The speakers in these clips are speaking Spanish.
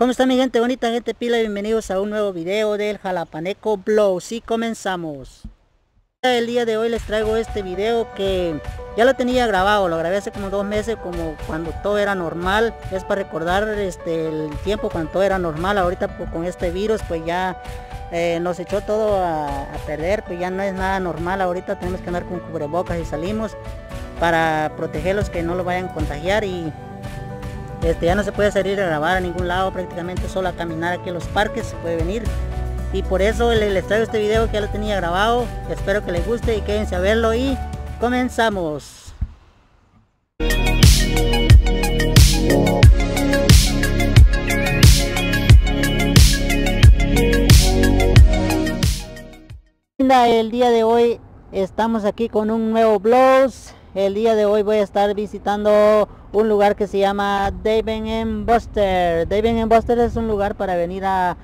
¿Cómo está mi gente bonita, gente pila? Bienvenidos a un nuevo video del Jalapaneco Blow. Sí, comenzamos. El día de hoy les traigo este video que ya lo tenía grabado, lo grabé hace como dos meses, como cuando todo era normal. Es para recordar este, el tiempo cuando todo era normal. Ahorita pues, con este virus pues ya eh, nos echó todo a, a, perder, pues ya no es nada normal. Ahorita tenemos que andar con cubrebocas y salimos para protegerlos que no lo vayan a contagiar y este, ya no se puede salir a grabar a ningún lado, prácticamente solo a caminar aquí en los parques se puede venir. Y por eso les traigo este video que ya lo tenía grabado. Espero que les guste y quédense a verlo y comenzamos. El día de hoy estamos aquí con un nuevo blog. El día de hoy voy a estar visitando un lugar que se llama Dave Buster. Dave Buster es un lugar para venir a,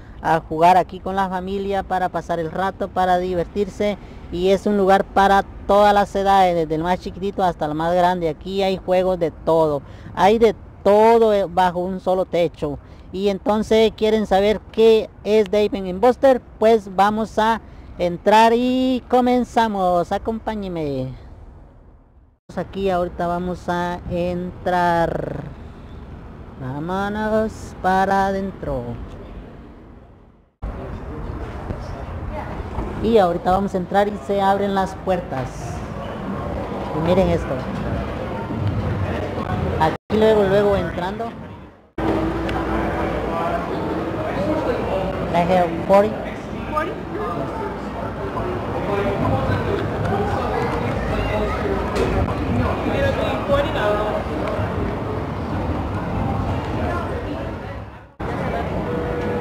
jugar aquí con la familia, para pasar el rato, para divertirse. Y es un lugar para todas las edades, desde el más chiquitito hasta el más grande. Aquí hay juegos de todo. Hay de todo bajo un solo techo. Y entonces quieren saber qué es Dave Buster. Pues vamos a entrar y comenzamos. Acompáñenme aquí ahorita vamos a entrar. Vámonos para adentro. Y ahorita vamos a entrar y se abren las puertas. Y miren esto. Aquí luego luego entrando. 40 40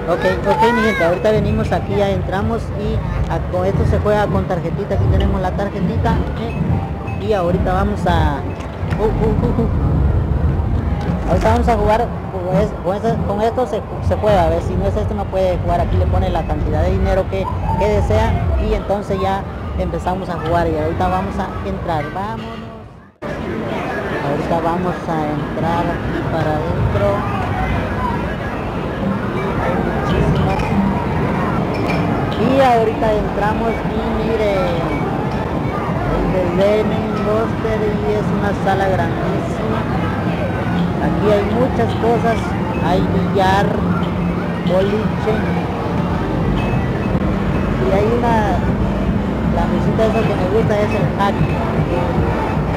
Ok, ok mi gente, ahorita venimos aquí, ya entramos y con esto se juega con tarjetita, aquí tenemos la tarjetita eh, y ahorita vamos a... Uh, uh, uh, ahorita vamos a jugar, con, con, con esto se, juega, a ver si no es esto no puede jugar, aquí le pone la cantidad de dinero que, que desea y entonces ya empezamos a jugar y ahorita vamos a entrar, vámonos. Ahorita vamos a entrar aquí para adentro. Y ahorita entramos y miren. El de Buster y es una sala grandísima. Aquí hay muchas cosas. Hay billar, boliche. Y hay una la mesita esa que me gusta es el hack.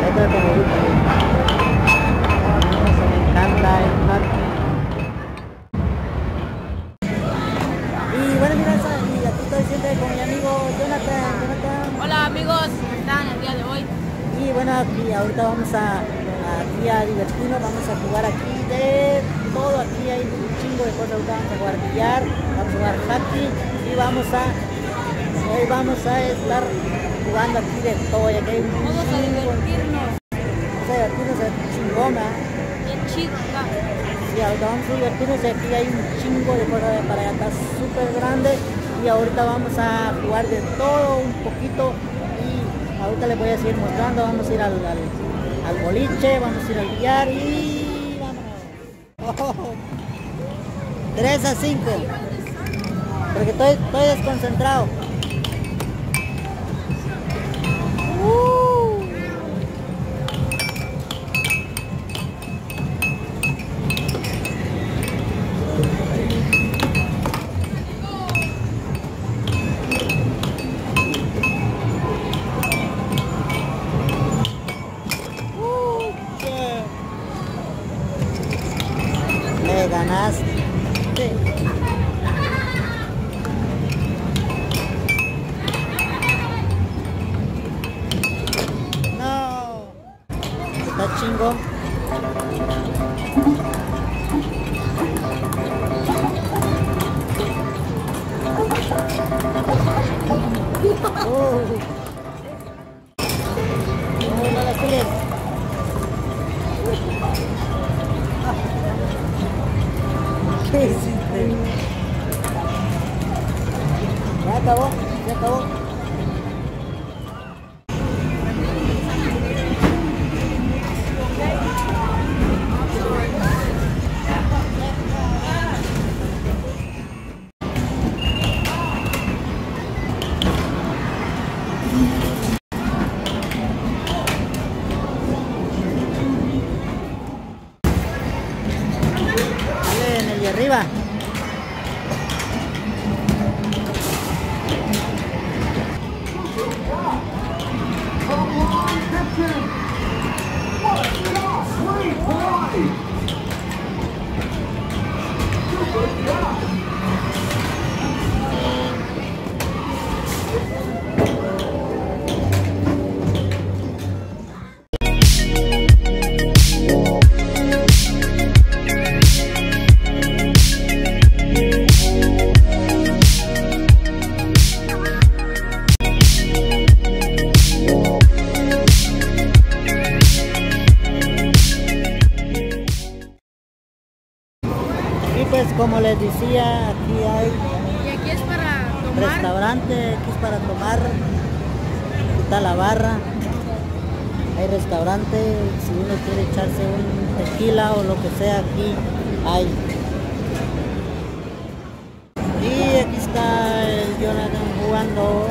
Esta que me gusta. Eso me encanta el hack. Y bueno, mira, y con mi amigo Jonathan. Jonathan. Hola amigos, ¿cómo están el día de hoy? Y bueno, aquí ahorita vamos a, aquí a divertirnos, vamos a jugar aquí de todo. Aquí hay un chingo de cosas. Ahorita vamos a jugar billar, vamos a jugar hockey y vamos a hoy vamos a estar jugando aquí de todo, ya que hay un Vamos a divertirnos. Vamos a divertirnos chingona. Bien chido. Sí, ahorita vamos a divertirnos y aquí hay un chingo de cosas para allá, está súper grande y ahorita vamos a jugar de todo un poquito y ahorita les voy a seguir mostrando, vamos a ir al, al, boliche, vamos a ir al billar y vámonos. Oh, 3 a 5 porque estoy, estoy desconcentrado. Tomar. Aquí está la barra. Hay restaurante, si uno quiere echarse un tequila o lo que sea, aquí hay. Y aquí está el Jonathan jugando.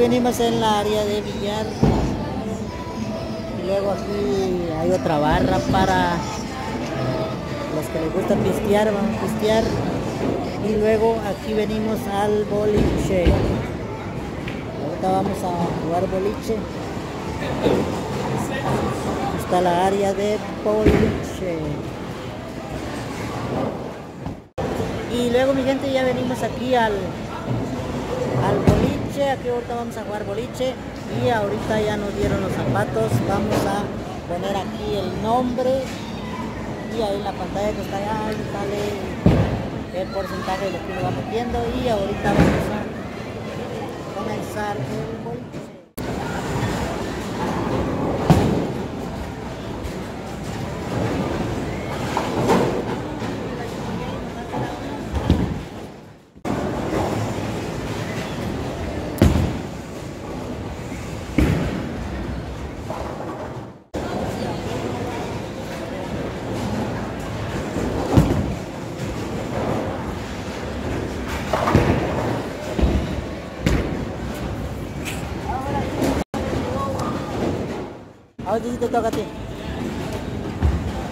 Venimos en la área de billar. Y luego aquí hay otra barra para los que les gusta pistear, vamos a pistear. Y luego aquí venimos al boliche. Ahorita vamos a jugar boliche. Está la área de boliche. Y luego mi gente ya venimos aquí al al aquí ahorita vamos a jugar boliche y ahorita ya nos dieron los zapatos, vamos a poner aquí el nombre y ahí en la pantalla que está allá sale el porcentaje de que uno va metiendo y ahorita vamos a comenzar el boliche. Ahora sí te toca a ti.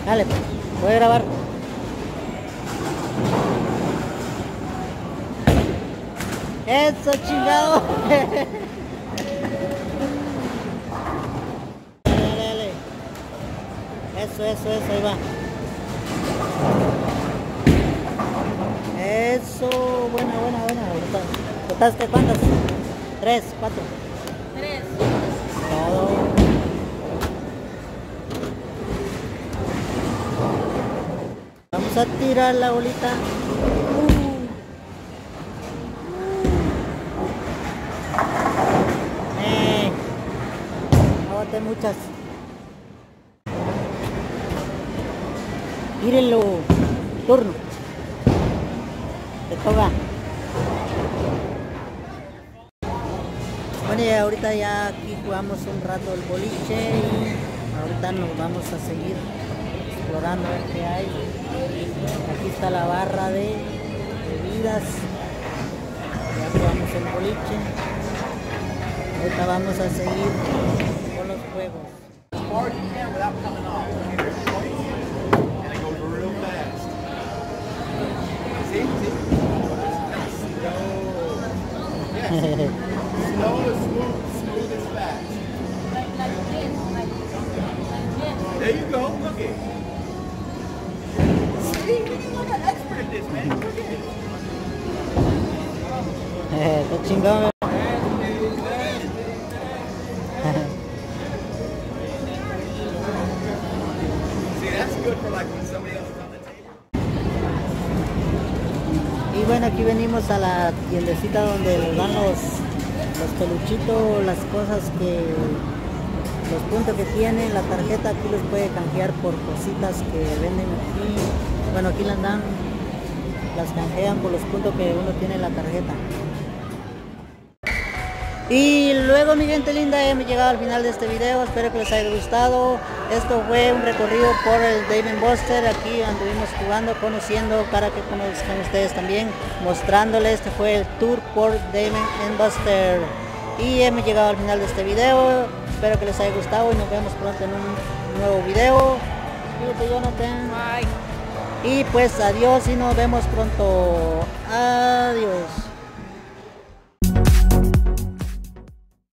Dale, pues, voy a grabar. Eso chingado. dale, dale. Eso, eso, eso, ahí va. Eso, buena, buena, buena. ¿Botaste cuántas? Tres, cuatro. Tres. Todo. Vamos a tirar la bolita. Eh, aguante muchas. Tírenlo. Turno. Te toca. Bueno, y ahorita ya aquí jugamos un rato el boliche y ahorita nos vamos a seguir explorando a ver qué hay. Aquí está la barra de bebidas. Ya jugamos el boliche. Ahorita vamos a seguir con los juegos. as far as you can without coming the table. Y bueno, aquí venimos a la tiendecita donde les dan los, los peluchitos, las cosas que, los puntos que tienen, la tarjeta aquí los puede canjear por cositas que venden aquí. Bueno, aquí las dan, las canjean por los puntos que uno tiene en la tarjeta. Y luego mi gente linda, hemos llegado al final de este video, espero que les haya gustado. Esto fue un recorrido por el David Buster, aquí anduvimos jugando, conociendo para que conozcan ustedes también, mostrándoles, este fue el tour por David Buster. Y hemos llegado al final de este video, espero que les haya gustado y nos vemos pronto en un nuevo video. Jonathan. Bye. Y pues adiós y nos vemos pronto. Adiós.